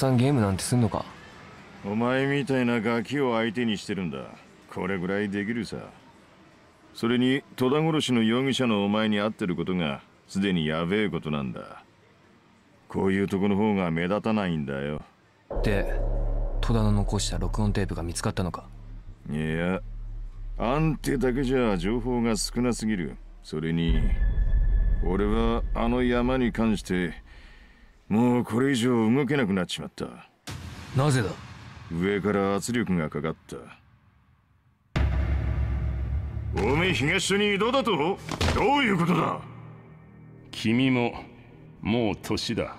さんゲームなんてすんのか？お前みたいなガキを相手にしてるんだ。これぐらいできるさ。それに戸田殺しの容疑者のお前に会ってることがすでにやべえことなんだ。こういうとこの方が目立たないんだよ。で戸田の残した録音テープが見つかったのか？いやあんてだけじゃ情報が少なすぎる。それに俺はあの山に関してもうこれ以上動けなくなっちまった。なぜだ？上から圧力がかかった。おめえ東署に移動だと？どういうことだ？君ももう年だ。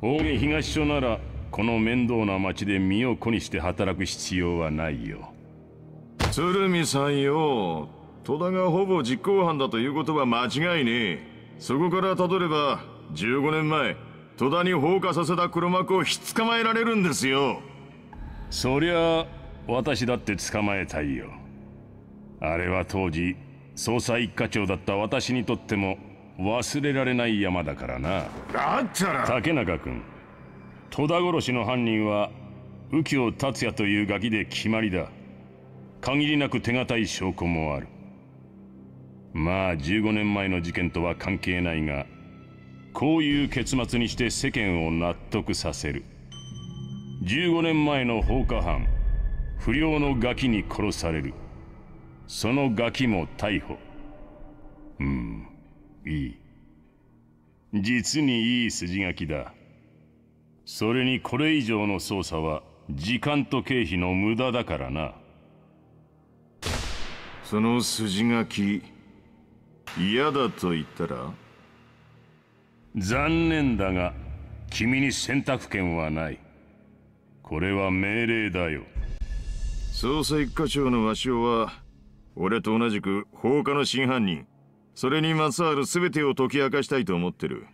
大毛東署ならこの面倒な町で身を粉にして働く必要はないよ。鶴見さんよ。戸田がほぼ実行犯だということは間違いねえ。そこからたどれば15年前戸田に放火させた黒幕をひっ捕まえられるんですよ。そりゃ私だって捕まえたいよ。あれは当時捜査一課長だった私にとっても忘れられない山だからな。だったら。竹中君戸田殺しの犯人は右京達也というガキで決まりだ。限りなく手堅い証拠もある。まあ15年前の事件とは関係ないがこういう結末にして世間を納得させる。15年前の放火犯不良のガキに殺される。そのガキも逮捕。うんいい。実にいい筋書きだ。それにこれ以上の捜査は時間と経費の無駄だからな。その筋書き嫌だと言ったら？残念だが君に選択権はない。これは命令だよ。捜査一課長の鷲尾は俺と同じく放火の真犯人。それにまつわる全てを解き明かしたいと思ってる。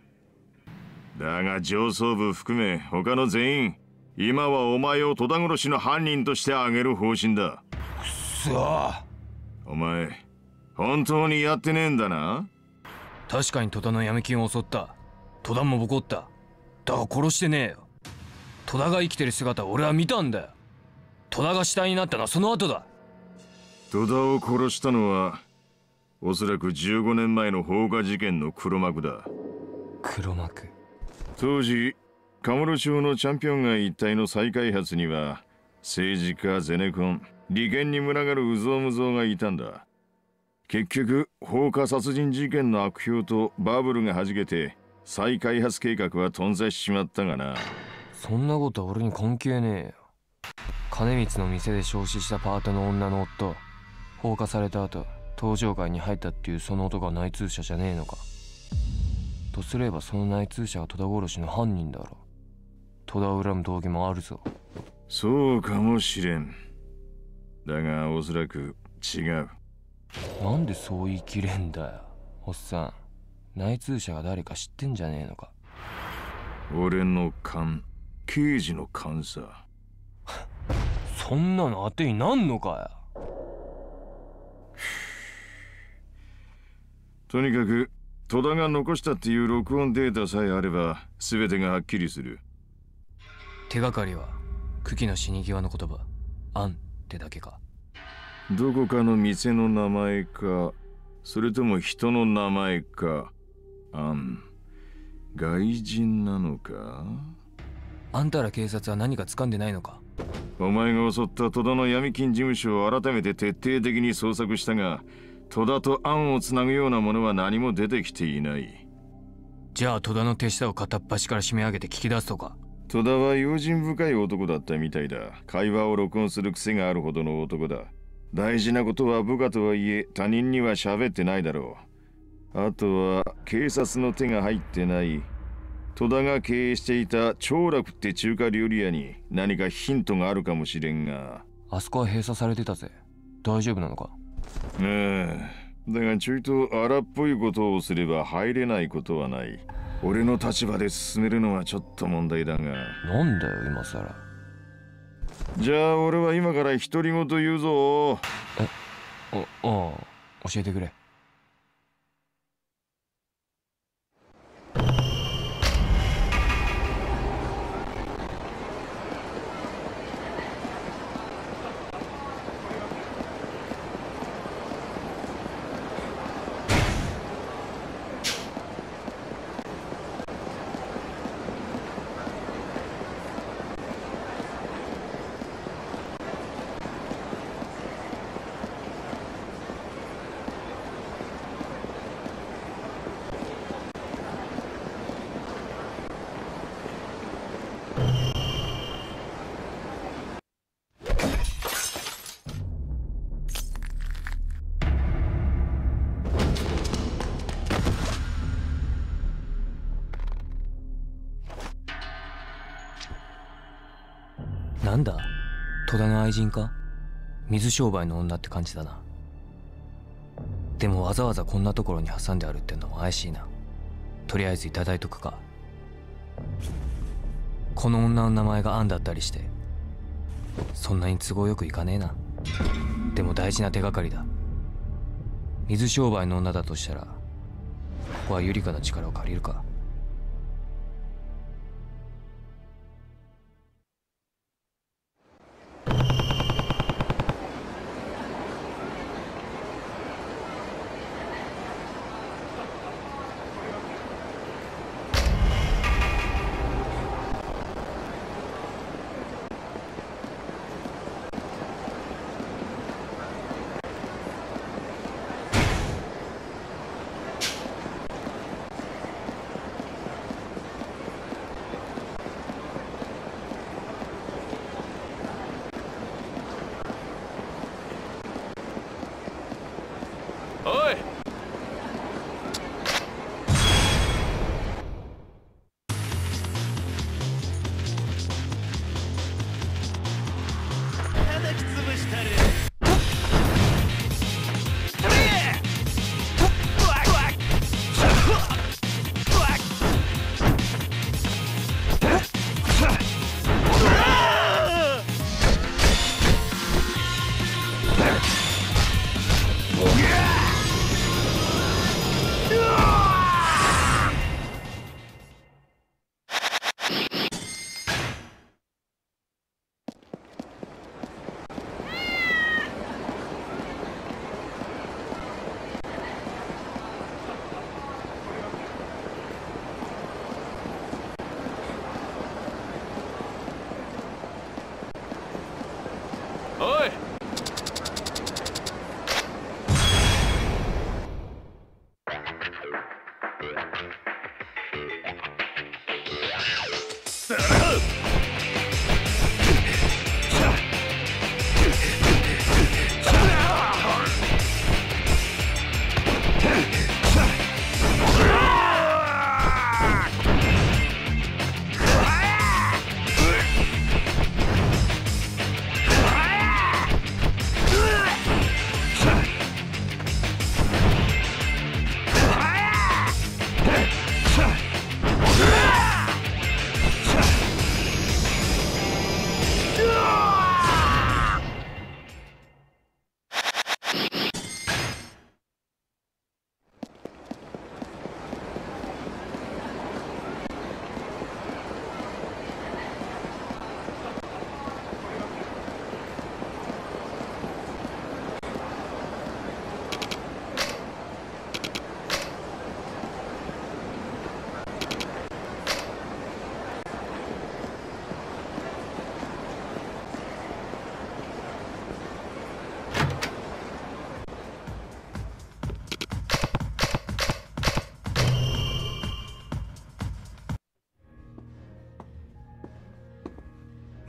だが上層部含め他の全員今はお前を戸田殺しの犯人として挙げる方針だ。くそ。お前本当にやってねえんだな？確かに戸田の闇金を襲った戸田もボコった。だが殺してねえよ。戸田が生きてる姿を俺は見たんだよ。戸田が死体になったのはその後だ。戸田を殺したのはおそらく15年前の放火事件の黒幕だ。黒幕。当時カムロ町のチャンピオン街一帯の再開発には政治家ゼネコン利権に群がる有象無象がいたんだ。結局放火殺人事件の悪評とバブルがはじけて再開発計画は頓挫しちまったがな。そんなことは俺に関係ねえよ。金光の店で焼死したパートの女の夫。放火された後登場街に入ったっていうその男が内通者じゃねえのか。とすればその内通者が戸田殺しの犯人だろ戸田を恨む動機もあるぞ。そうかもしれん。だがおそらく違う。なんでそう言い切れんだよおっさん内通者が誰か知ってんじゃねえのか。俺の勘刑事の勘さ。そんなの当てになんのかよ。とにかく戸田が残したっていう録音データさえあれば全てがはっきりする。手がかりは久喜の死に際の言葉「あん」ってだけか。どこかの店の名前かそれとも人の名前かあん。外人なのか？あんたら警察は何か掴んでないのか？お前が襲った戸田の闇金事務所を改めて徹底的に捜索したが戸田とアンをつなぐようなものは何も出てきていない。じゃあ戸田の手下を片っ端から締め上げて聞き出すとか。戸田は用心深い男だったみたいだ。会話を録音する癖があるほどの男だ。大事なことは部下とはいえ他人には喋ってないだろうあとは警察の手が入ってない。戸田が経営していた長楽って中華料理屋に何かヒントがあるかもしれんが。あそこは閉鎖されてたぜ。大丈夫なのか？ああだがちょいと荒っぽいことをすれば入れないことはない。俺の立場で進めるのはちょっと問題だが。なんだよ今さらじゃあ俺は今から独り言言うぞ。あああ教えてくれ愛人か？水商売の女って感じだな。でもわざわざこんなところに挟んであるってのも怪しいな。とりあえずいただいとくか。この女の名前がアンだったりしてそんなに都合よくいかねえな。でも大事な手がかりだ。水商売の女だとしたらここはユリカの力を借りるか。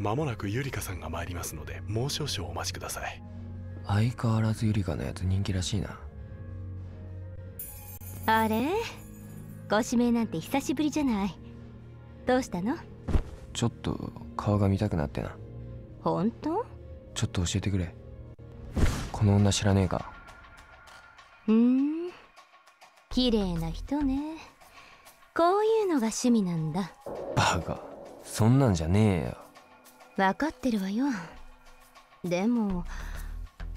まもなくゆりかさんが参りますのでもう少々お待ちください。相変わらずユリカのやつ人気らしいな。あれ？ご指名なんて久しぶりじゃない。どうしたの？ちょっと顔が見たくなってな。本当？ちょっと教えてくれ。この女知らねえか。うーん。綺麗な人ね。こういうのが趣味なんだ。バカ。そんなんじゃねえよ分かってるわよ。でも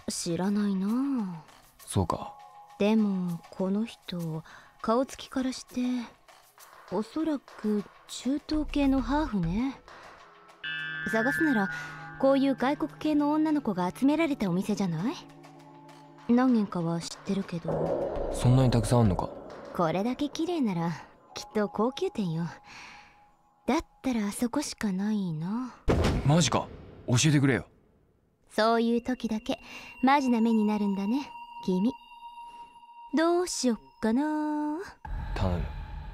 知らないな。そうか。でもこの人顔つきからしておそらく中東系のハーフね。探すならこういう外国系の女の子が集められたお店じゃない？何軒かは知ってるけど。そんなにたくさんあんのか。これだけ綺麗ならきっと高級店よだったらあそこしかないな。マジか。教えてくれよ。そういう時だけマジな目になるんだね。君。どうしよっかな。頼む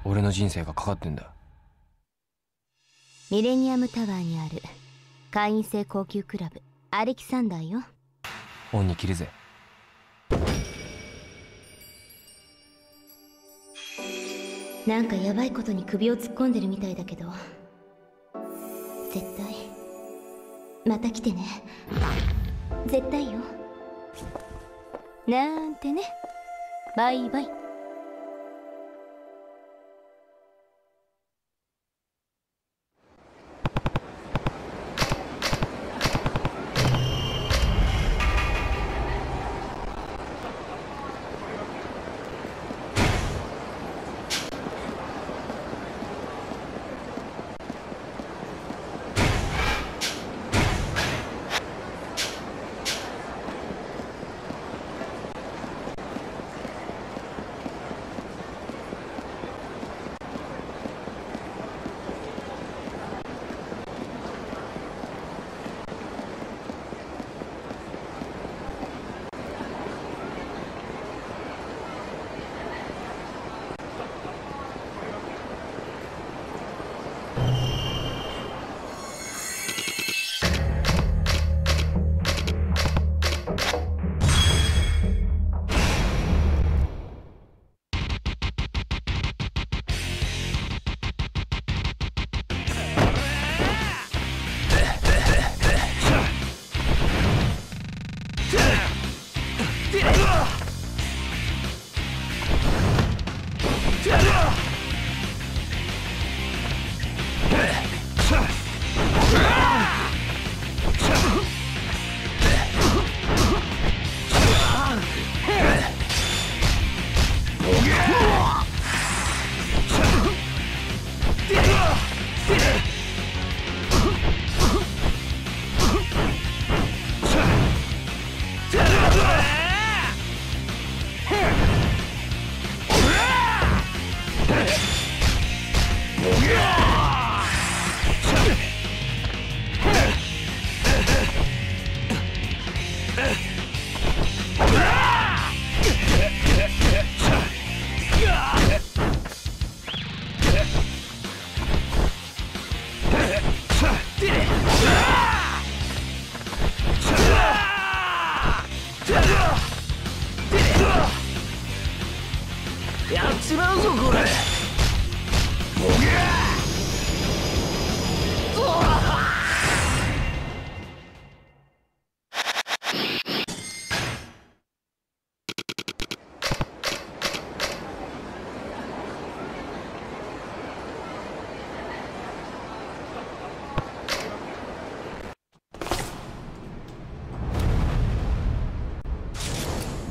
俺の人生がかかってんだミレニアムタワーにある会員制高級クラブアレキサンダーよ。恩に切るぜなんかヤバいことに首を突っ込んでるみたいだけど。絶対。また来てね。絶対よ。なんてね。バイバイ。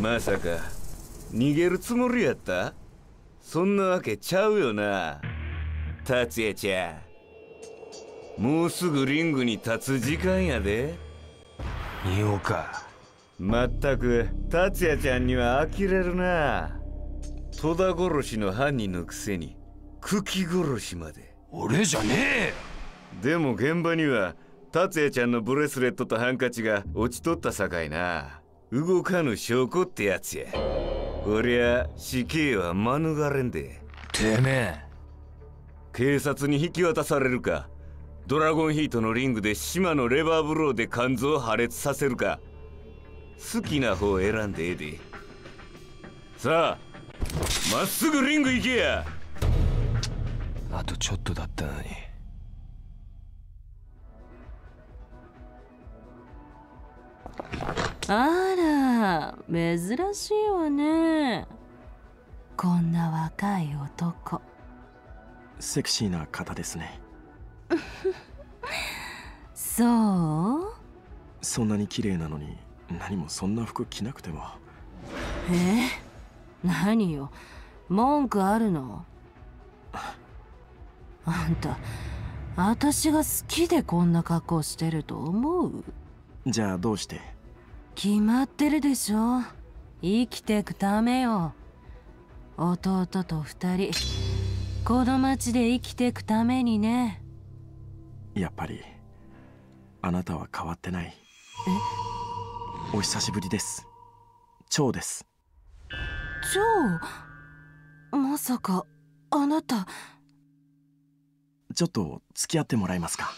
まさか。逃げるつもりやった？そんなわけちゃうよな。達也ちゃん。もうすぐリングに立つ時間やで。言おうか。まったく達也ちゃんには呆れるな。戸田殺しの犯人のくせに茎殺しまで。俺じゃねでも現場には達也ちゃんのブレスレットとハンカチが落ちとったさかいな動かぬ証拠ってやつや。おりゃ死刑は免れんで。てめえ。警察に引き渡されるか。ドラゴンヒートのリングで島のレバーブローで肝臓破裂させるか。好きな方選んでええで。さあまっすぐリング行けや。あとちょっとだったのに。あら珍しいわね。こんな若い男。セクシーな方ですね。そう？そんなに綺麗なのに何もそんな服着なくても。え？何よ？文句あるの？あんた私が好きでこんな格好してると思う？じゃあどうして？決まってるでしょ。生きてくためよ。弟と二人。この町で生きてくためにね。やっぱりあなたは変わってない。お久しぶりです。蝶です。蝶？まさかあなた。ちょっと付き合ってもらえますか？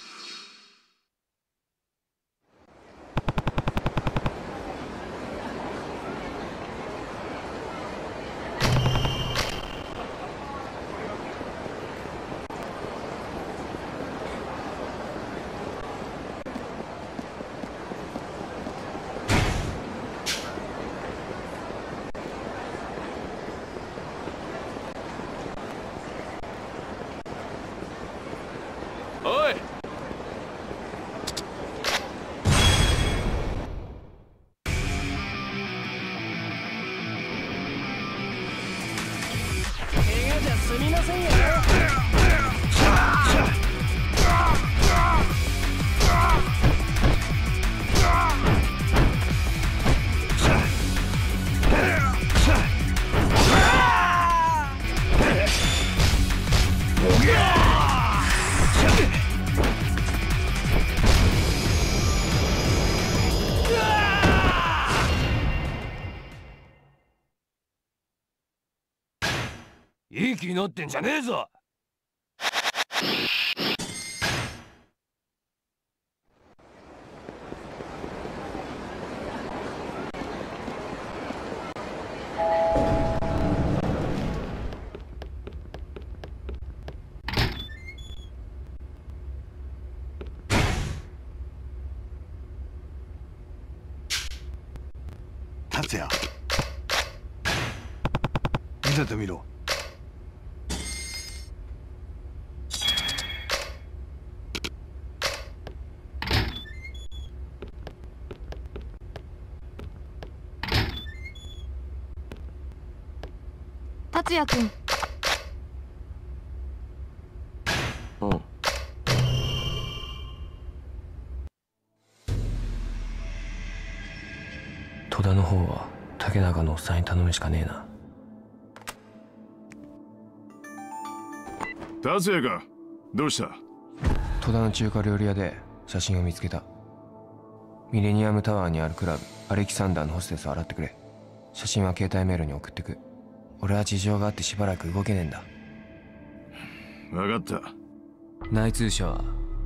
気になってんじゃねえぞ。達也君うん。戸田の方は竹中のおっさんに頼むしかねえな。達也かどうした？戸田の中華料理屋で写真を見つけた。ミレニアムタワーにあるクラブアレキサンダーのホステスを洗ってくれ。写真は携帯メールに送ってく俺は事情があってしばらく動けねえんだ。分かっ内通者は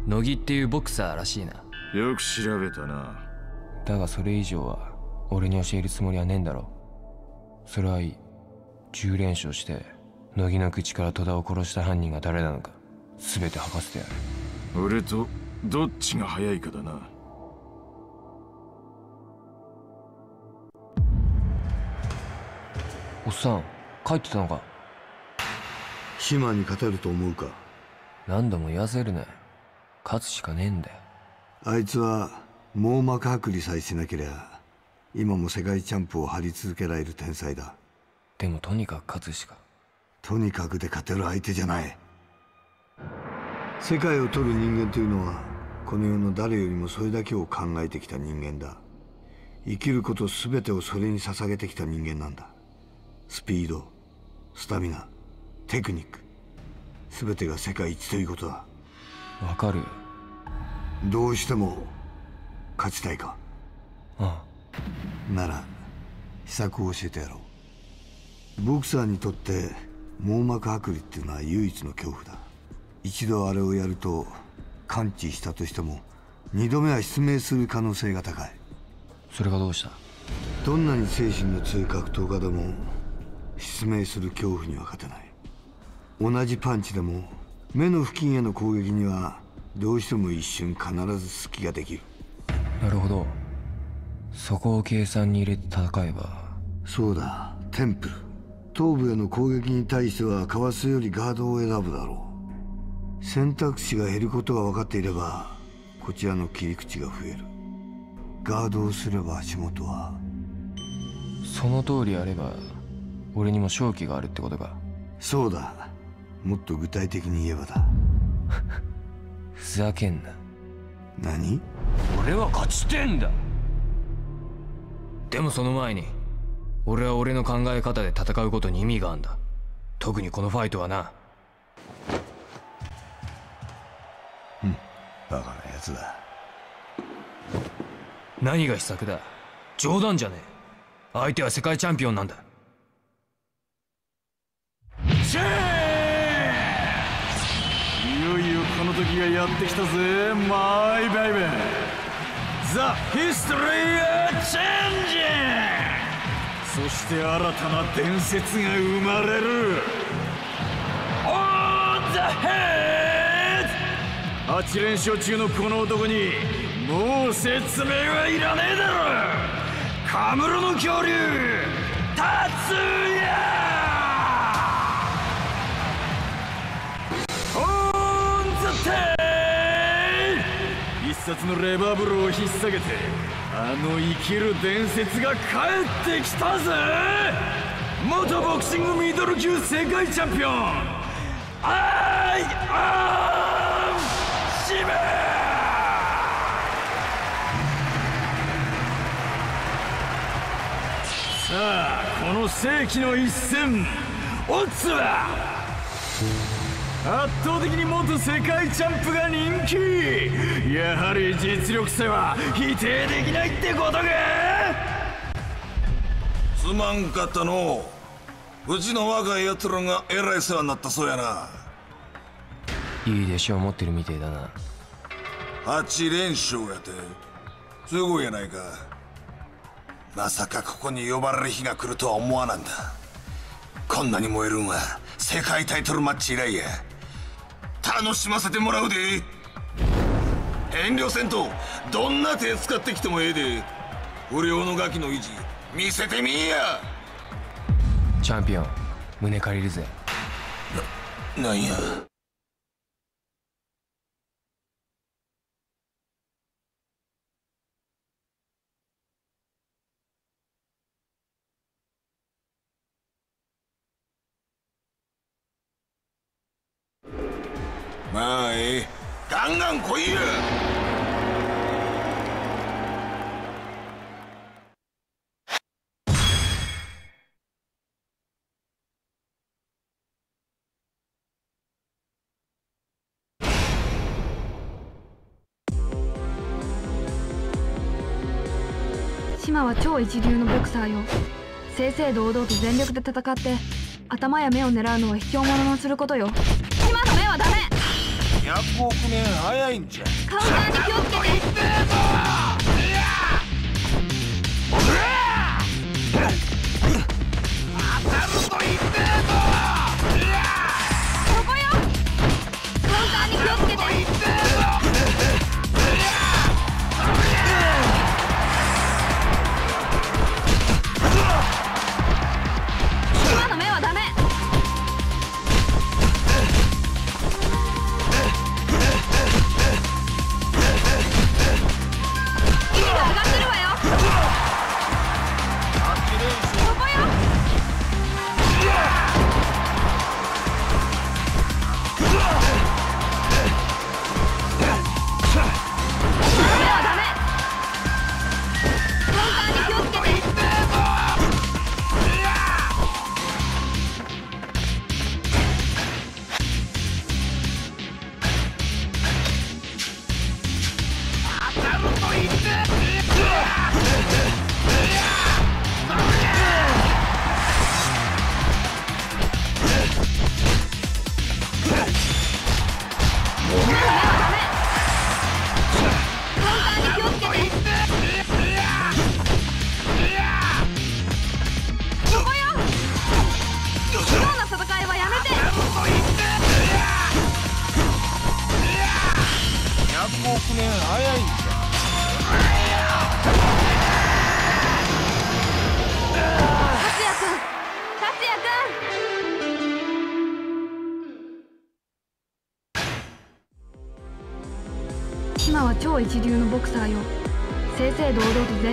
乃木っていうボクサーらしいな。たよく調べたな。だがそれ以上は俺に教えるつもりはねえんだろそれはいい。10連勝して乃木の口から戸田を殺した犯人が誰なのか全て吐かせてやる。俺とどっちが早いかだな。おっさん帰ってたのか。島に勝てると思うか？何度も言わせるな勝つしかねえんだよ。あいつは網膜剥離さえしなけりゃ今も世界チャンプを張り続けられる天才だ。でもとにかく勝つしか。とにかくで勝てる相手じゃない。世界を取る人間というのはこの世の誰よりもそれだけを考えてきた人間だ。生きること全てをそれに捧げてきた人間なんだ。スピードスタミナテクニック全てが世界一ということだ。わかる。よどうしても勝ちたいか？あなら秘策を教えてやろう。ボクサーにとって網膜剥離っていうのは唯一の恐怖だ。一度あれをやると完治したとしても二度目は失明する可能性が高い。それがどうした？どんなに精神の強い格闘家でも失明する恐怖には勝てない。同じパンチでも目の付近への攻撃にはどうしても一瞬必ず隙ができる。なるほど。そこを計算に入れて戦えば。そうだ。テンプル。頭部への攻撃に対してはかわすよりガードを選ぶだろう。選択肢が減ることが分かっていればこちらの切り口が増える。ガードをすれば足元は。その通りやれば俺にも勝機があるってことか。そうだ。もっと具体的に言えばだ。ふざけんな。何？俺は勝ちてんだ。でもその前に俺は俺の考え方で戦うことに意味があんだ。特にこのファイトはな。バカなやつだ。何が秘策だ。冗談じゃねえ。相手は世界チャンピオンなんだい。よいよこの時がやってきたぜ。マイベイベーザ・ヒストリー・チェンジそして新たな伝説が生まれる。On the head. 8連勝中のこの男にもう説明はいらねえだろ。カムロの恐竜。達也必殺のレバーブローを引っ提げてあの生きる伝説が帰ってきたぜ元ボクシングミドル級世界チャンピオンアイアンシメさあこの世紀の一戦オッズは圧倒的に元世界チャンプが人気。やはり実力差は否定できないってことか。すまんかったのう。ちの若い奴らがえらい世話になったそうやな。いい弟子を持ってるみてえだな。8連勝やて。すごいやないか。まさかここに呼ばれる日が来るとは思わなんだ。こんなに燃えるんは世界タイトルマッチ以来や楽しませてもらうで。遠慮せんとどんな手使ってきてもええで。不良のガキの意地見せてみいや。チャンピオン胸借りるぜ。なんやまあええ。ガンガン来いや島は超一流のボクサーよ。正々堂々と全力で戦って頭や目を狙うのは卑怯者のすることよ。島の目はダメ100億年早いんじゃ。カウンターに気をつけてってぞここよカウンターに気をつけて。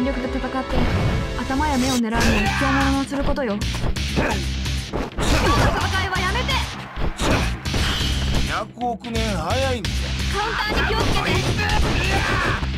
全力で戦って頭や目を狙うのは卑怯者のすることよ。戦いはやめて。100億年早いんじカウンターに気をつけて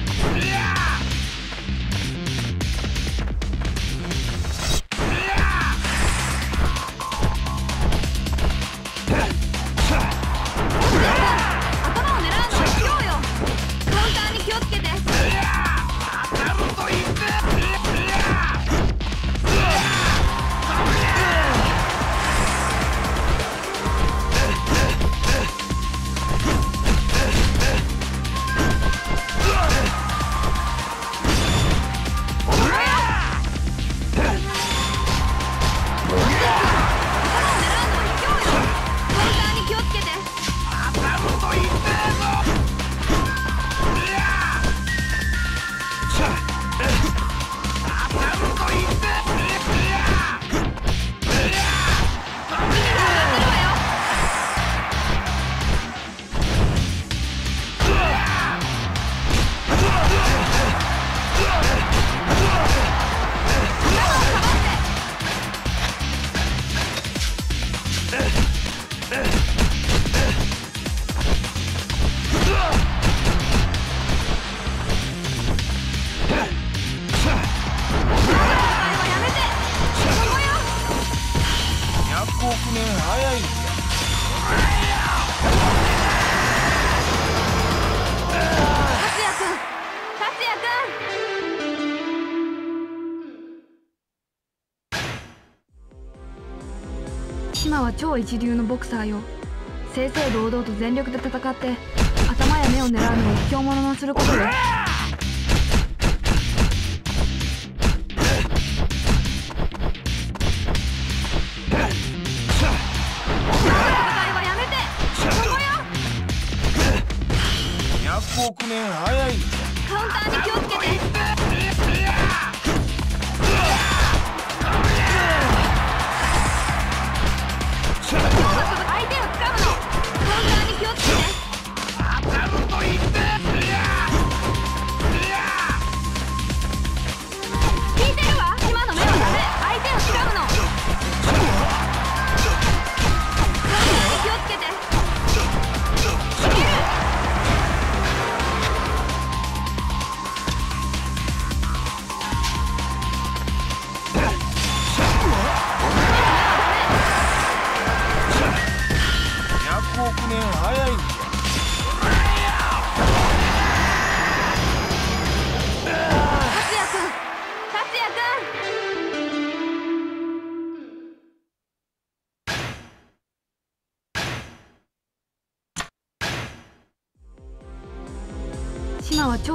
超一流のボクサーよ。正々堂々と全力で戦って頭や目を狙うのを卑怯者のすることよ。戦いはやめてここよ。100億年早い。カウンターに気をつけて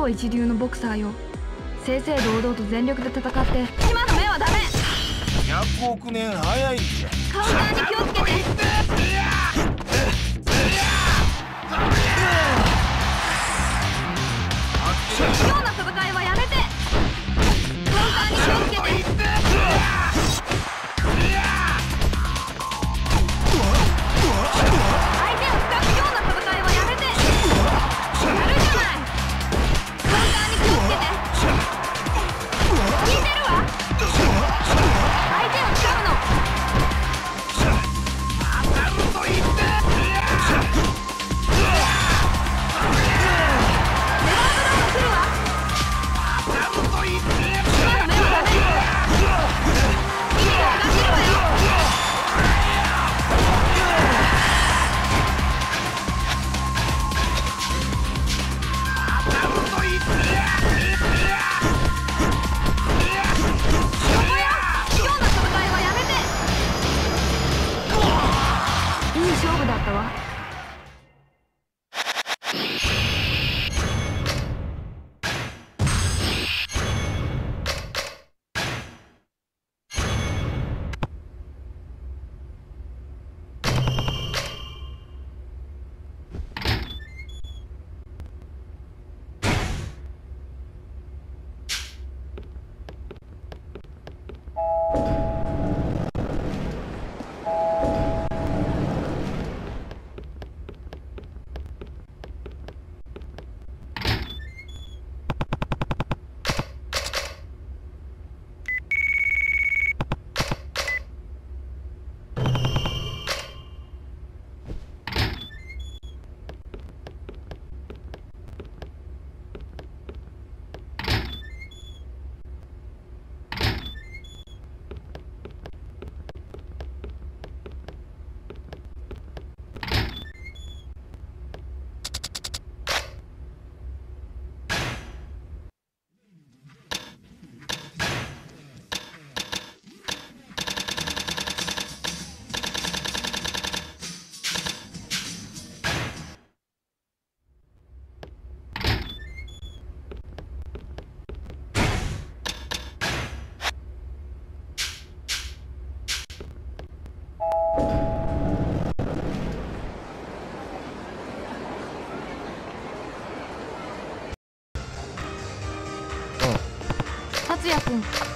超一流のボクサーよ。正々堂々と全力で戦って。今の目はダメ。ゃ100億年早いんじゃ。カウンターに気をつけて達也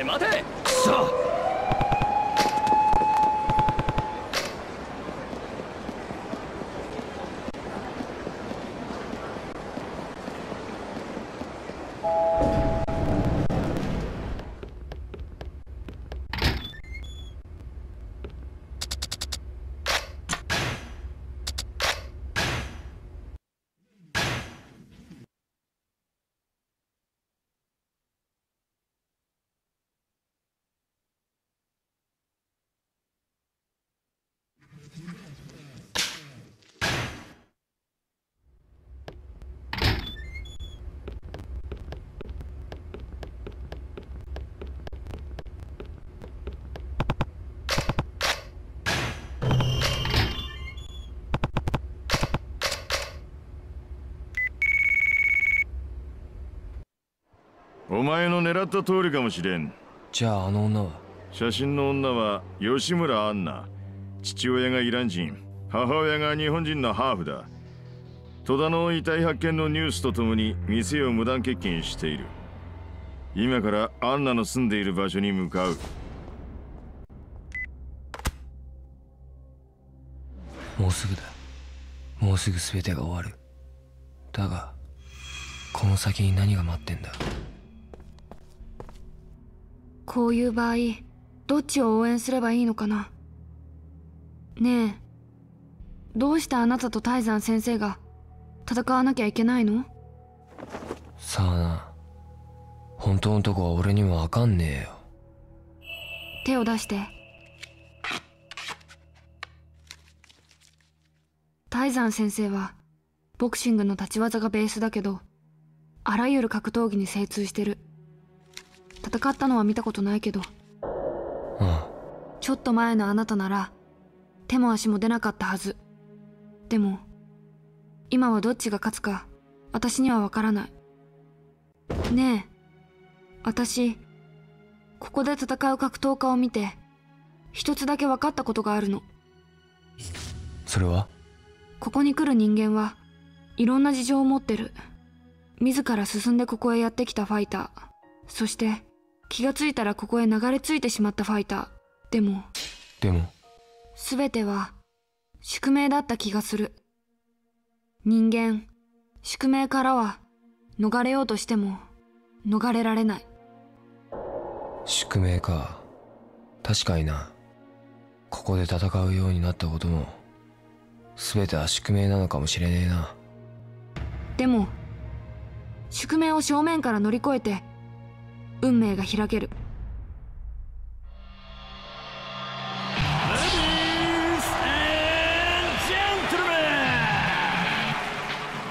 おい待てくそお前の狙った通りかもしれん。じゃああの女は？写真の女は吉村アンナ。父親がイラン人。母親が日本人のハーフだ。戸田の遺体発見のニュースとともに店を無断欠勤している。今からアンナの住んでいる場所に向かう。もうすぐだ。もうすぐ全てが終わる。だがこの先に何が待ってんだ？こういう場合どっちを応援すればいいのかな？ねえ。どうしてあなたと泰山先生が戦わなきゃいけないの？さあな。本当のとこは俺にもわかんねえよ。手を出して。泰山先生はボクシングの立ち技がベースだけどあらゆる格闘技に精通してる戦ったのは見たことないけど。あちょっと前のあなたなら手も足も出なかったはず。でも今はどっちが勝つか私にはわからない。ねえ私ここで戦う格闘家を見て一つだけ分かったことがあるの。それは？ここに来る人間はいろんな事情を持ってる。自ら進んでここへやってきたファイター。そして気がついたらここへ流れ着いてしまったファイター。でもでも。全ては宿命だった気がする。人間宿命からは逃れようとしても逃れられない。宿命か。確かにな。ここで戦うようになったことも全ては宿命なのかもしれねえな。でも宿命を正面から乗り越えて運命が開ける。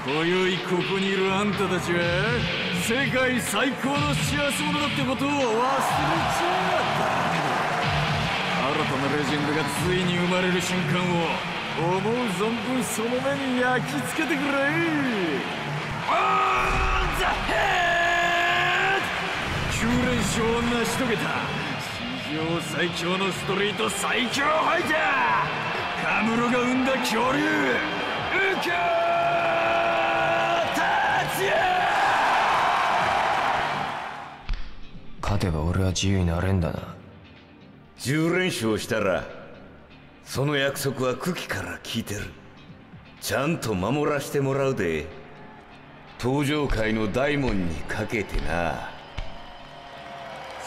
今宵ここにいるあんたたちは世界最高の幸せ者だってことを忘れちゃダメだ新たなレジェンドがついに生まれる瞬間を思う存分その目に焼き付けてくれ。オン連勝を成し遂げた。史上最強のストリート最強ファイター。カムロが生んだ恐竜。ウキョ勝てば俺は自由になれんだな。10連勝したらその約束は久喜から聞いてる。ちゃんと守らせてもらうで。登場界の大門にかけてな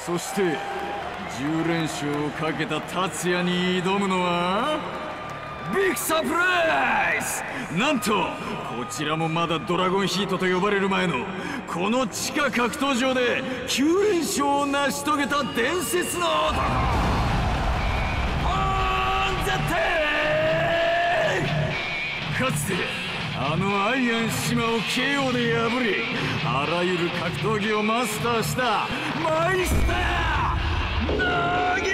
そして10連勝をかけた達也に挑むのはビッグサプライズ!なんとこちらもまだドラゴンヒートと呼ばれる前のこの地下格闘場で9連勝を成し遂げた伝説の男オンザテイかつてあのアイアン島を KO で破りあらゆる格闘技をマスターしたマイスターナギ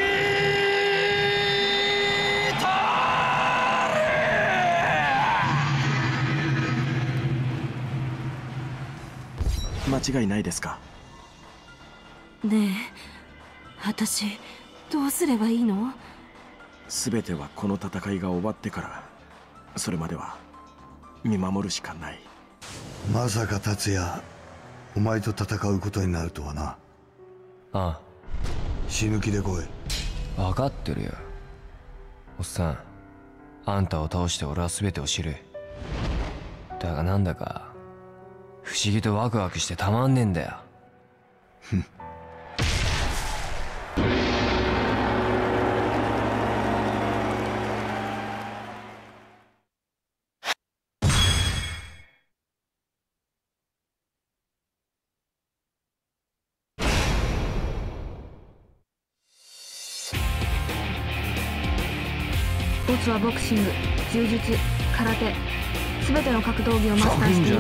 間違いないですか？ねえ私どうすればいいの？全てはこの戦いが終わってからそれまでは見守るしかない。まさか達也お前と戦うことになるとはな。あ死ぬ気で来い。あ分かってるよ。おっさんあんたを倒して俺は全てを知る。だがなんだか不思議とワクワクしてたまんねえんだよ空手全ての格闘技をマスターしている。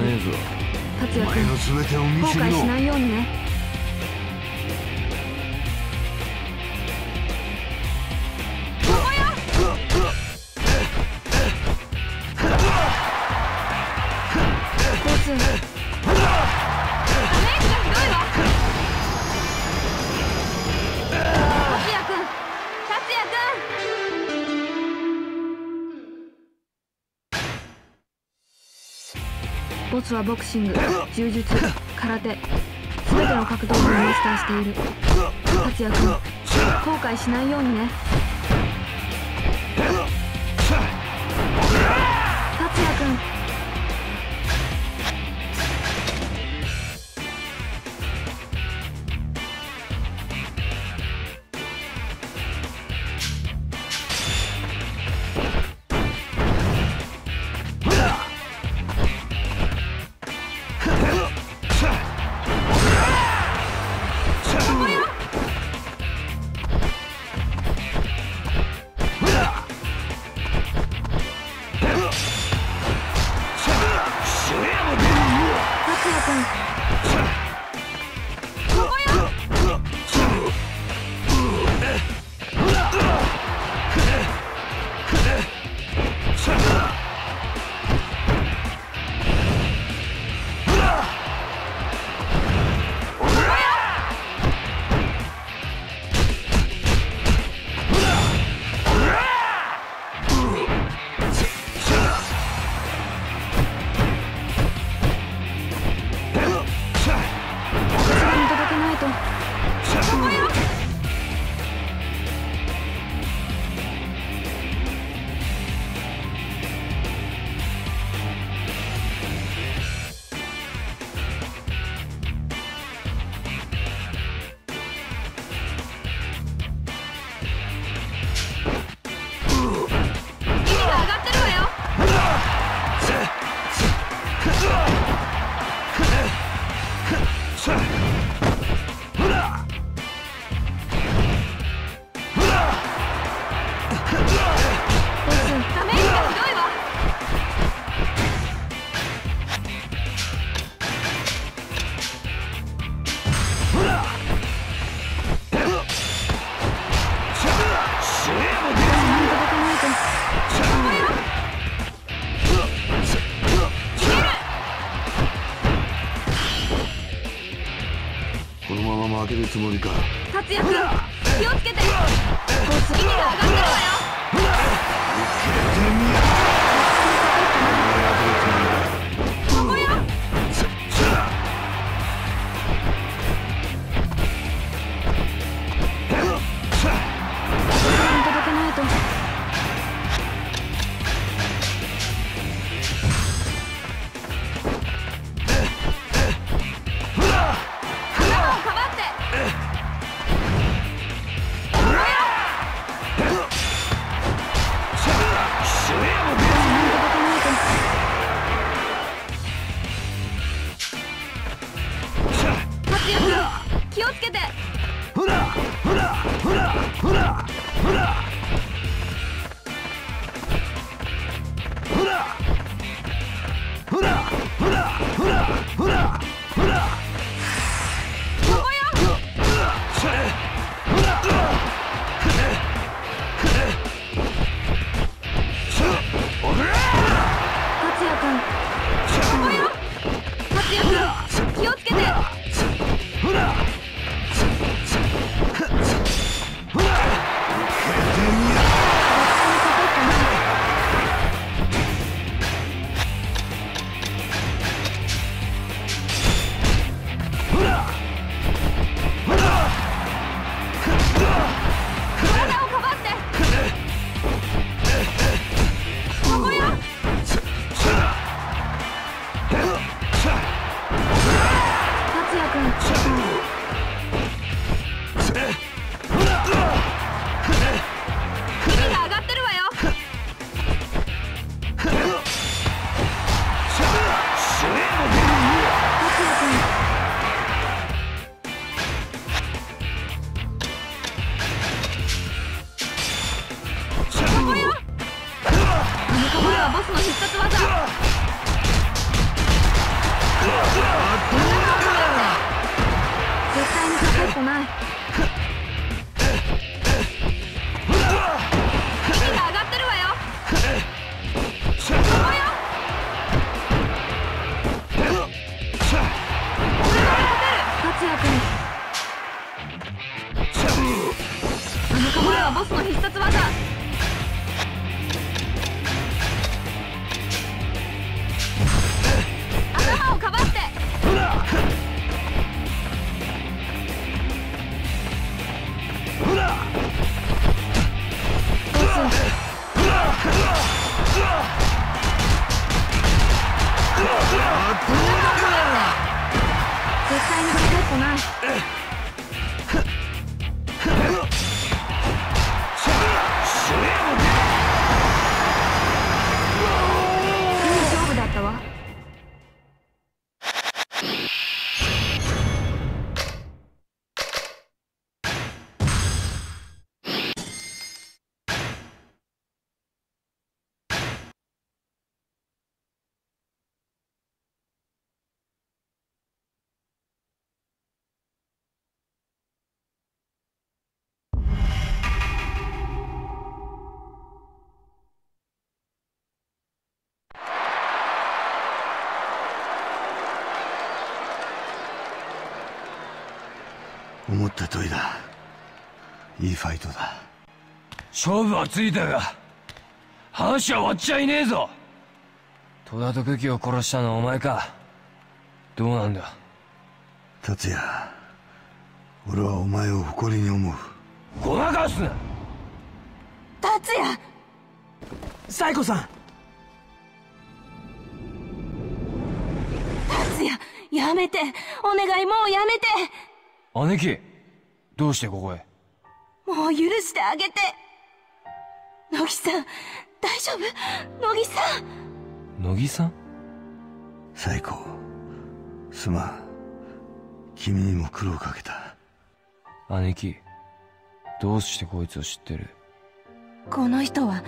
達也君後悔しないようにねはボクシング柔術空手全ての格闘技をマスターしている。達也君後悔しないようにね。達也君つもりか。達也君。ほらほらないい。思った通りだいいファイトだ。勝負はついたが話は終わっちゃいねえぞ。戸田と久喜を殺したのはお前か。どうなんだ？達也俺はお前を誇りに思う。ごまかすな！達也！サイコさん！達也やめて。お願いもうやめて。姉貴どうしてここへ？もう許してあげて。乃木さん大丈夫？乃木さん。乃木さん？サイコすまん。君にも苦労かけた。姉貴どうしてこいつを知ってる？この人は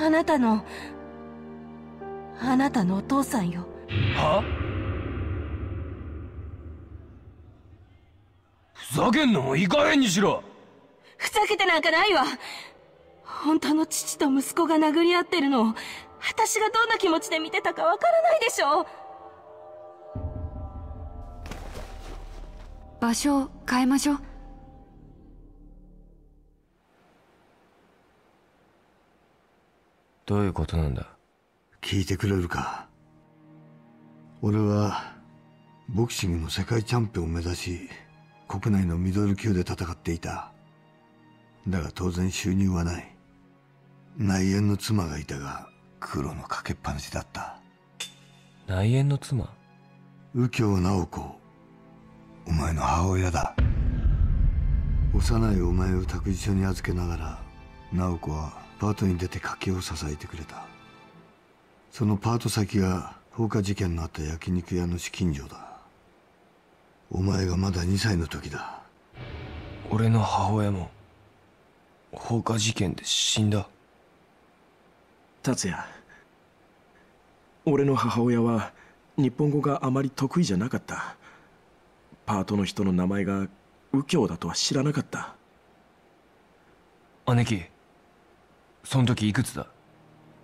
あなたのあなたのお父さんよ。は？ふざけんのもいい加減にしろ。ふざけてなんかないわ。本当の父と息子が殴り合ってるのを私がどんな気持ちで見てたかわからないでしょ場所を変えましょう。どういうことなんだ？聞いてくれるか？俺はボクシングの世界チャンピオンを目指し国内のミドル級で戦っていた。だが当然収入はない。内縁の妻がいたが苦労のかけっぱなしだった。内縁の妻？右京直子お前の母親だ。幼いお前を託児所に預けながら直子はパートに出て家計を支えてくれた。そのパート先が放火事件のあった焼肉屋の資金所だお前がまだ2歳の時だ。俺の母親も放火事件で死んだ。達也。俺の母親は日本語があまり得意じゃなかった。パートの人の名前が右京だとは知らなかった。姉貴その時いくつだ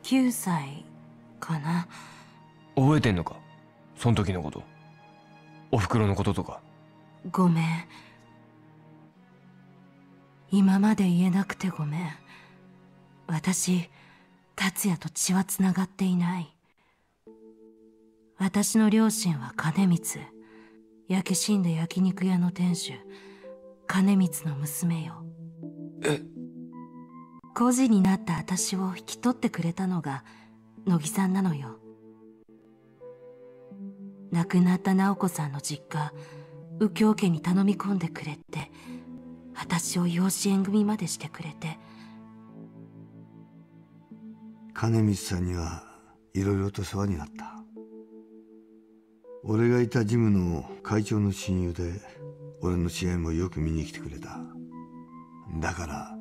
？9歳かな。覚えてんのか？その時のことお袋のこととか。ごめん。今まで言えなくてごめん。私達也と血はつながっていない。私の両親は金光。焼け死んだ焼肉屋の店主。金光の娘よ。え？孤児になった私を引き取ってくれたのが乃木さんなのよ亡くなった直子さんの実家右京家に頼み込んでくれって私を養子縁組までしてくれて。金光さんにはいろいろと世話になった。俺がいたジムの会長の親友で俺の試合もよく見に来てくれた。だから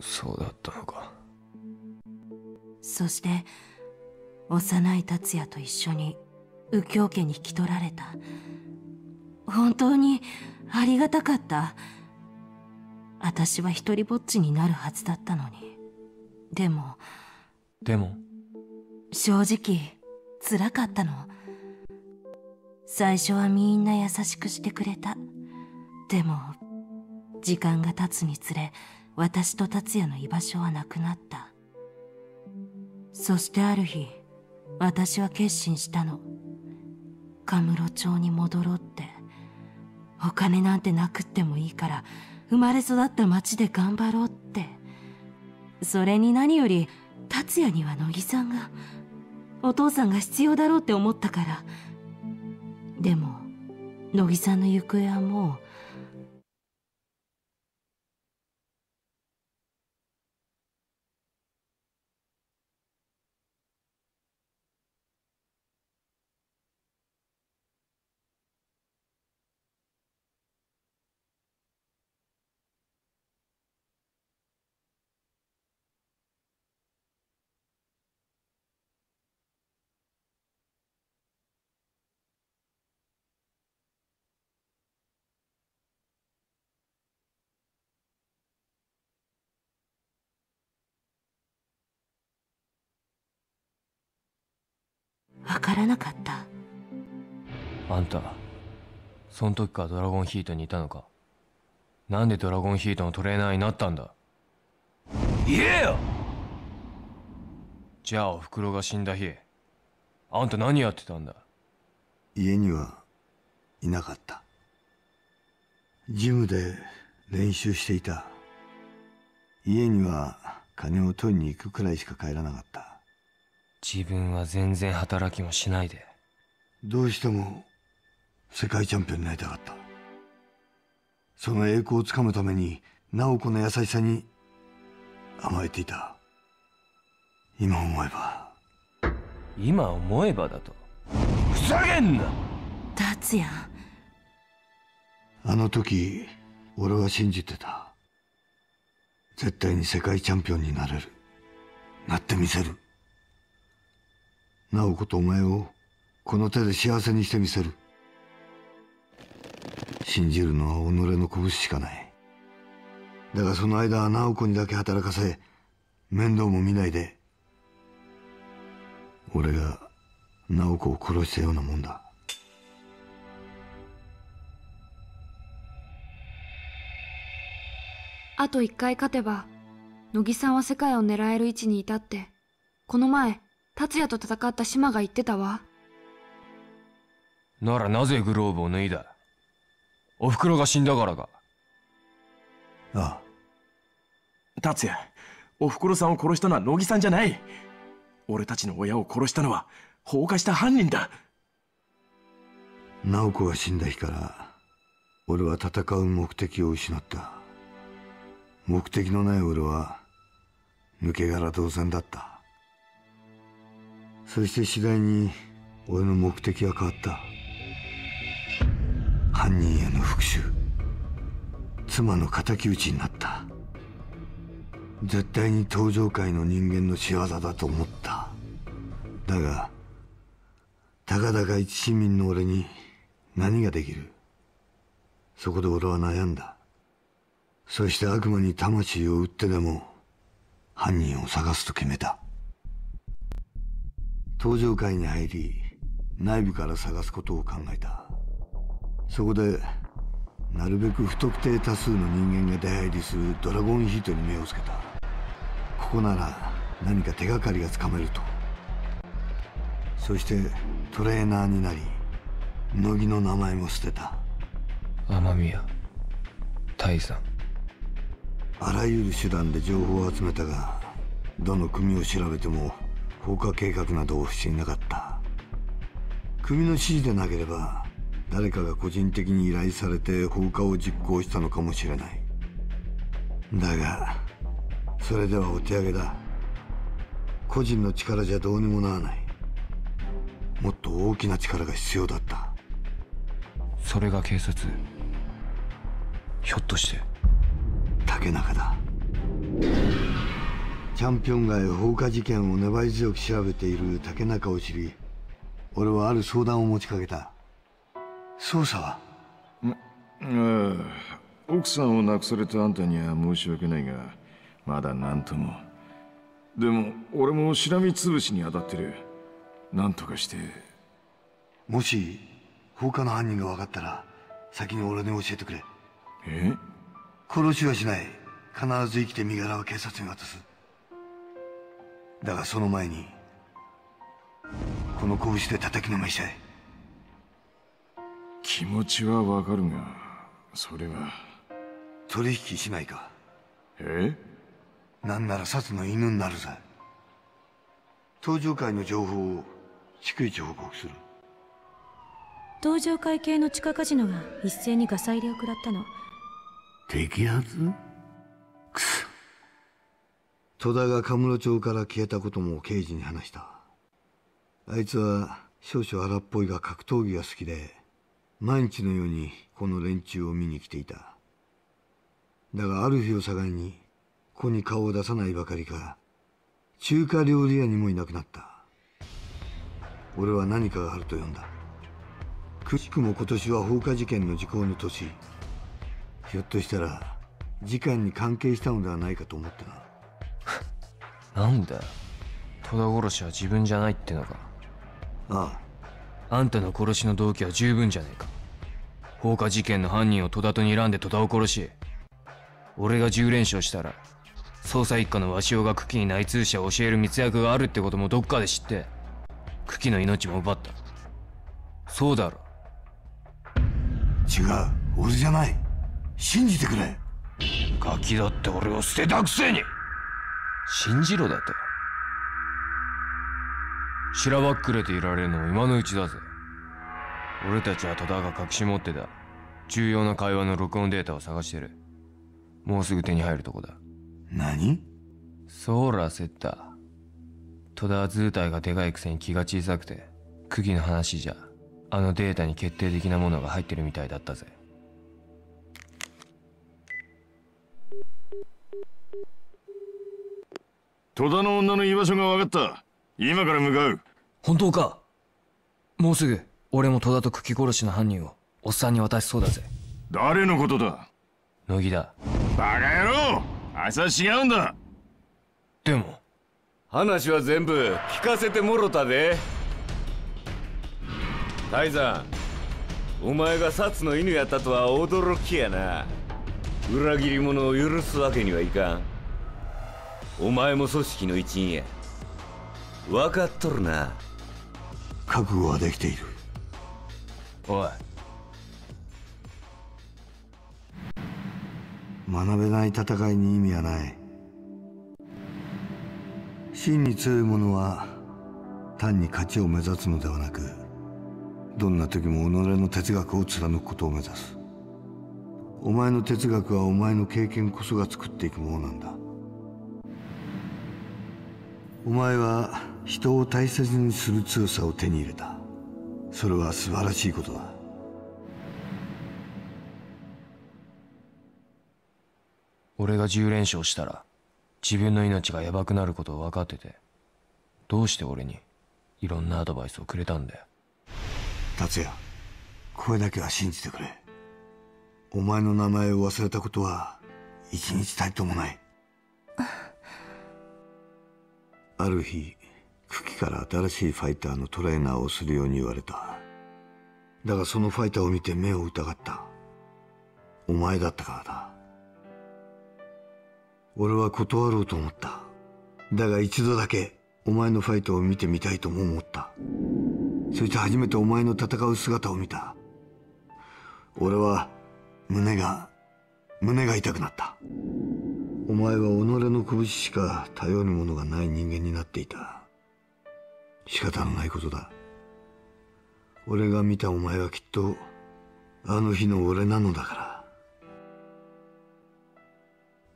そうだったのか。そして幼い達也と一緒に右京家に引き取られた。本当にありがたかった。私は一りぼっちになるはずだったのに。でもでも。正直辛かったの。最初はみんな優しくしてくれた。でも時間が経つにつれ私と達也の居場所はなくなった。そしてある日私は決心したのカムロ町に戻ろうって。お金なんてなくってもいいから生まれ育った町で頑張ろうって。それに何より達也には乃木さんがお父さんが必要だろうって思ったから。でも乃木さんの行方はもうわからなかった。あんたその時からドラゴンヒートにいたのか？なんでドラゴンヒートのトレーナーになったんだ？言えよ！じゃあおふくろが死んだ日あんた何やってたんだ？家にはいなかった。ジムで練習していた。家には金を取りに行くくらいしか帰らなかった自分は全然働きもしないで。どうしても世界チャンピオンになりたかった。その栄光をつかむために直子の優しさに甘えていた。今思えば。今思えばだと。ふざけんな！達也。あの時俺は信じてた。絶対に世界チャンピオンになれる。なってみせる直子とお前をこの手で幸せにしてみせる。信じるのは己の拳しかない。だがその間は直子にだけ働かせ面倒も見ないで。俺が直子を殺したようなもんだ。あと一回勝てば乃木さんは世界を狙える位置にいたってこの前達也と戦った島が言ってたわ。ならなぜグローブを脱いだ？おふくろが死んだからか。ああ。達也おふくろさんを殺したのは乃木さんじゃない。俺たちの親を殺したのは放火した犯人だ。直子が死んだ日から俺は戦う目的を失った。目的のない俺は抜け殻同然だったそして次第に俺の目的は変わった。犯人への復讐。妻の敵討ちになった。絶対に登場界の人間の仕業だと思った。だがたかだか一市民の俺に何ができる。そこで俺は悩んだ。そして悪魔に魂を売ってでも犯人を探すと決めた。登場界に入り内部から探すことを考えた。そこでなるべく不特定多数の人間が出入りするドラゴンヒートに目をつけた。ここなら何か手がかりがつかめると。そしてトレーナーになり乃木の名前も捨てた。雨宮大山あらゆる手段で情報を集めたがどの組を調べても放火計画などをしていなかった。組の指示でなければ誰かが個人的に依頼されて放火を実行したのかもしれない。だがそれではお手上げだ。個人の力じゃどうにもならない。もっと大きな力が必要だった。それが警察ひょっとして。竹中だチャンピオン街放火事件を粘り強く調べている竹中を知り俺はある相談を持ちかけた。捜査は？ああ奥さんを亡くされたあんたには申し訳ないがまだ何とも。でも俺もしらみつぶしに当たってる。何とかして。もし放火の犯人が分かったら先に俺に教えてくれ。え？殺しはしない。必ず生きて身柄は警察に渡すだがその前にこの拳で叩きのめしたい。気持ちはわかるがそれは。取引しないか。え？なんなら殺の犬になるぜ登場会の情報を逐一報告する。登場会系の地下カジノが一斉にガサ入れを食らったの。摘発？く そ戸田がカムロ町から消えたことも刑事に話した。あいつは少々荒っぽいが格闘技が好きで毎日のようにこの連中を見に来ていた。だがある日を境にここに顔を出さないばかりか中華料理屋にもいなくなった。俺は何かがあると呼んだ。くしくも今年は放火事件の時効の年。ひょっとしたら時間に関係したのではないかと思ってな。なんだよ戸田殺しは自分じゃないってのか。ああ。あんたの殺しの動機は十分じゃねえか。放火事件の犯人を戸田と睨んで戸田を殺し俺が10連勝したら捜査一課の鷲尾が久喜に内通者を教える密約があるってこともどっかで知って久喜の命も奪った。そうだろ。違う。俺じゃない。信じてくれ。ガキだって俺を捨てたくせに信じろだと。しらばっくれていられるのも今のうちだぜ。俺たちは戸田が隠し持ってた重要な会話の録音データを探してる。もうすぐ手に入るとこだ。何？そうらセッタ戸田は図体がでかいくせに気が小さくて釘の話じゃ。あのデータに決定的なものが入ってるみたいだったぜ戸田の女の居場所が分かった。今から向かう。本当か？もうすぐ俺も戸田と茎殺しの犯人をおっさんに渡しそうだぜ。誰のことだ？乃木だ。バカ野郎！あいつは違うんだ。でも？話は全部聞かせてもろたで。泰山お前が殺の犬やったとは驚きやな。裏切り者を許すわけにはいかんお前も組織の一員や。分かっとるな。覚悟はできている。おい。学べない戦いに意味はない。真に強い者は単に勝ちを目指すのではなくどんな時も己の哲学を貫くことを目指す。お前の哲学はお前の経験こそが作っていくものなんだお前は人を大切にする強さを手に入れた。それは素晴らしいことだ。俺が10連勝したら自分の命がヤバくなることを分かっててどうして俺にいろんなアドバイスをくれたんだよ。達也これだけは信じてくれ。お前の名前を忘れたことは一日たりともない ある日久喜から新しいファイターのトレーナーをするように言われた。だがそのファイターを見て目を疑った。お前だったからだ。俺は断ろうと思った。だが一度だけお前のファイトを見てみたいとも思った。そして初めてお前の戦う姿を見た。俺は胸が胸が痛くなった。お前は己の拳しか頼るものがない人間になっていた。仕方のないことだ。俺が見たお前はきっとあの日の俺なのだか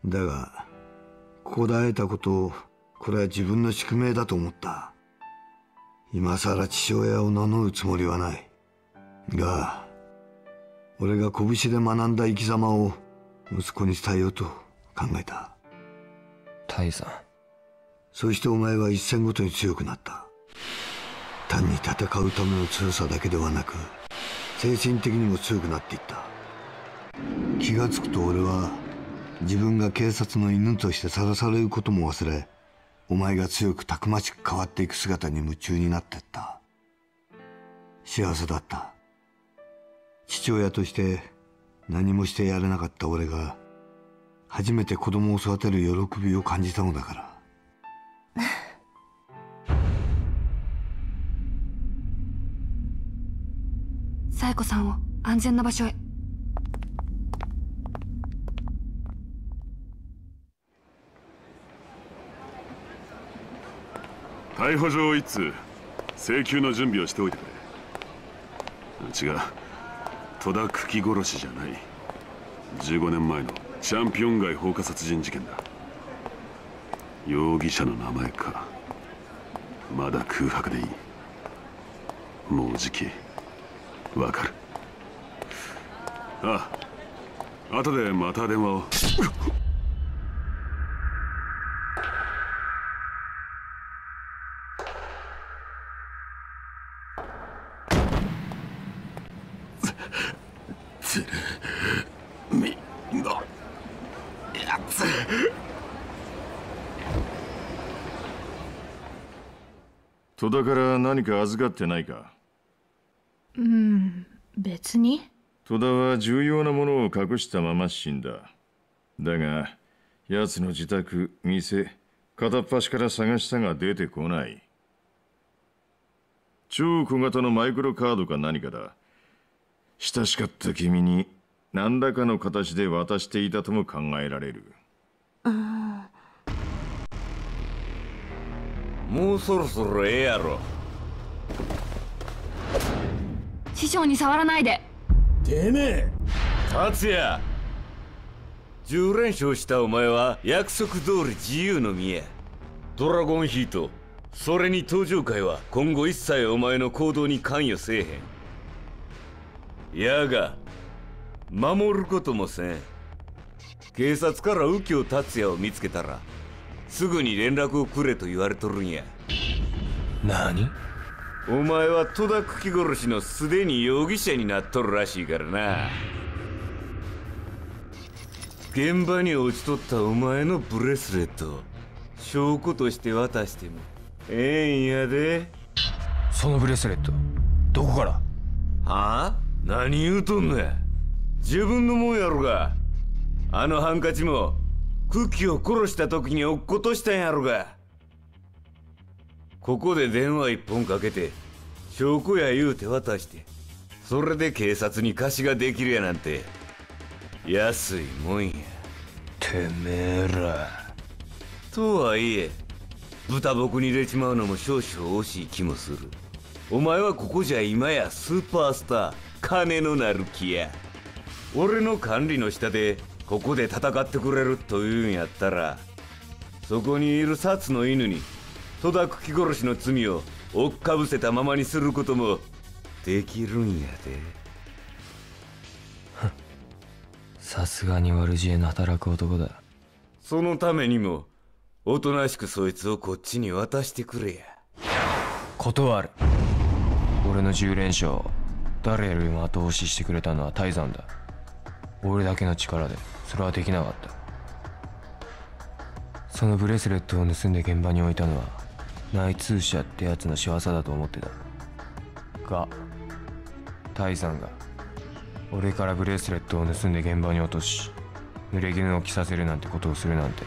ら。だがここで会えたことをこれは自分の宿命だと思った。今さら父親を名乗るつもりはない。が俺が拳で学んだ生き様を息子に伝えようと。考えた。大さん。そしてお前は一戦ごとに強くなった。単に戦うための強さだけではなく精神的にも強くなっていった。気がつくと俺は自分が警察の犬としてさらされることも忘れお前が強くたくましく変わっていく姿に夢中になってった。幸せだった。父親として何もしてやれなかった俺が初めて子供を育てる喜びを感じたのだから。冴子さんを安全な場所へ。逮捕状一通請求の準備をしておいてくれ。違う戸田久喜殺しじゃない。15年前のチャンピオン街放火殺人事件だ。容疑者の名前か。まだ空白でいい。もうじき。わかる。ああ後でまた電話をつるみのやつ戸田から何か預かってないか？うん別に。戸田は重要なものを隠したまま死んだ。だが奴の自宅店片っ端から探したが出てこない。超小型のマイクロカードか何かだ。親しかった君に何らかの形で渡していたとも考えられる。もうそろそろええやろ師匠に触らないで。てめえ。達也。10連勝したお前は約束通り自由の身や。ドラゴンヒート。それに登場会は今後一切お前の行動に関与せえへん。やが守ることもせん。警察から右京達也を見つけたらすぐに連絡をくれと言われとるんや。何？お前は戸田久喜殺しのすでに容疑者になっとるらしいからな。現場に落ちとったお前のブレスレット証拠として渡してもええんやで。そのブレスレットどこから？はあ？何言うとんねん。自分のもんやろが。あのハンカチもクッキーを殺した時に落っことしたんやろがここで電話一本かけて証拠や言うて渡してそれで警察に貸しができるやなんて安いもんや。てめえら。とはいえ豚僕に入れちまうのも少々惜しい気もする。お前はここじゃ今やスーパースター金のなる木や。俺の管理の下でここで戦ってくれるというんやったらそこにいる札の犬に戸田久喜殺しの罪を追っかぶせたままにすることもできるんやで。さすがに悪知恵の働く男だ。そのためにもおとなしくそいつをこっちに渡してくれや。断る。俺の10連勝誰よりも後押ししてくれたのは泰山だ。俺だけの力でそれはできなかった。そのブレスレットを盗んで現場に置いたのは内通者ってやつの仕業だと思ってた。が泰山が俺からブレスレットを盗んで現場に落とし濡れ衣を着させるなんてことをするなんて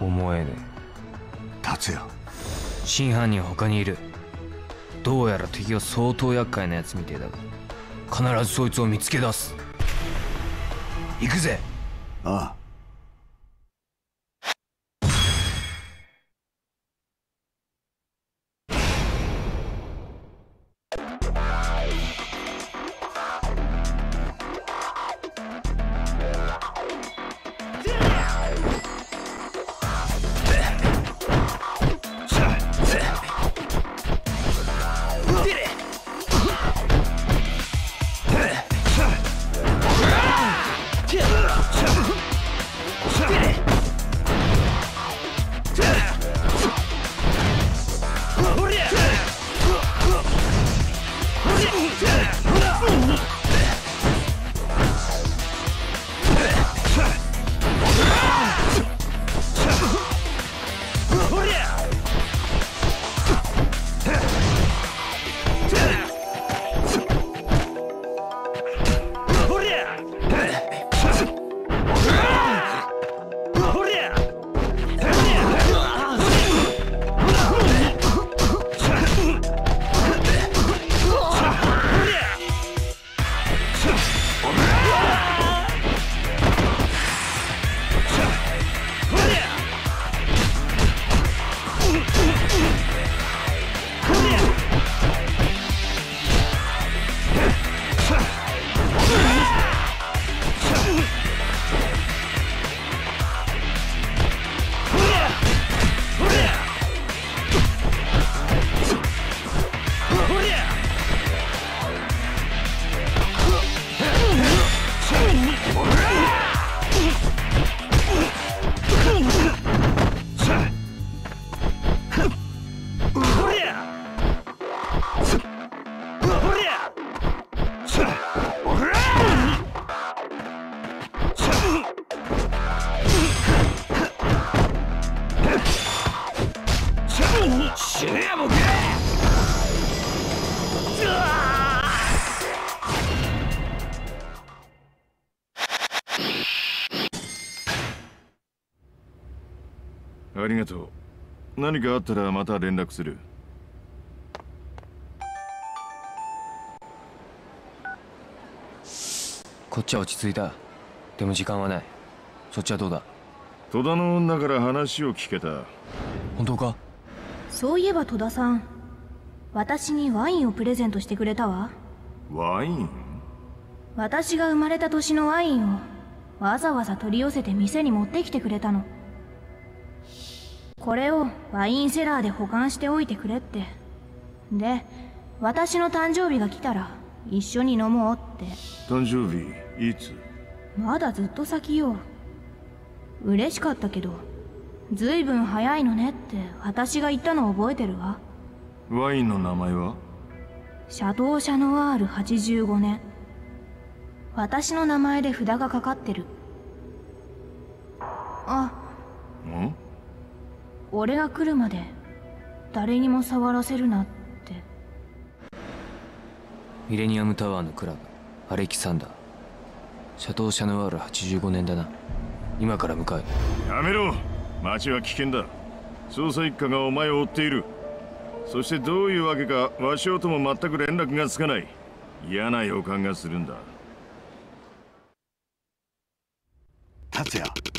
思えねえ。達也。真犯人は他にいる。どうやら敵は相当厄介なやつみてえだが必ずそいつを見つけ出す。行くぜ。あありがとう。何かあったらまた連絡する。こっちは落ち着いた。でも時間はない。そっちはどうだ？戸田の女から話を聞けた。本当か？そういえば戸田さん私にワインをプレゼントしてくれたわ。ワイン？私が生まれた年のワインをわざわざ取り寄せて店に持ってきてくれたのこれをワインセラーで保管しておいてくれって。で私の誕生日が来たら一緒に飲もうって。誕生日いつ？まだずっと先よ。嬉しかったけどずいぶん早いのねって私が言ったのを覚えてるわ。ワインの名前は？シャトー・シャノワール85年。私の名前で札がかかってる。あん？俺が来るまで誰にも触らせるなって。ミレニアムタワーのクラブアレキサンダー。シャトー・シャヌワール85年だな。今から向かう。やめろ。町は危険だ。捜査一課がお前を追っている。そしてどういうわけか鷲尾とも全く連絡がつかない。嫌な予感がするんだ。達也